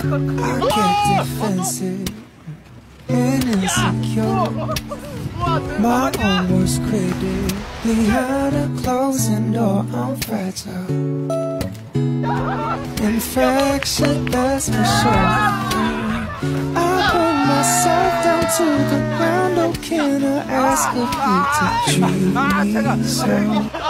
I get defensive and insecure. My own worst critic. Behind a closing door, I'm fragile. Infection, that's for sure. I put myself down to the ground. Oh, can I ask if you to treat me so?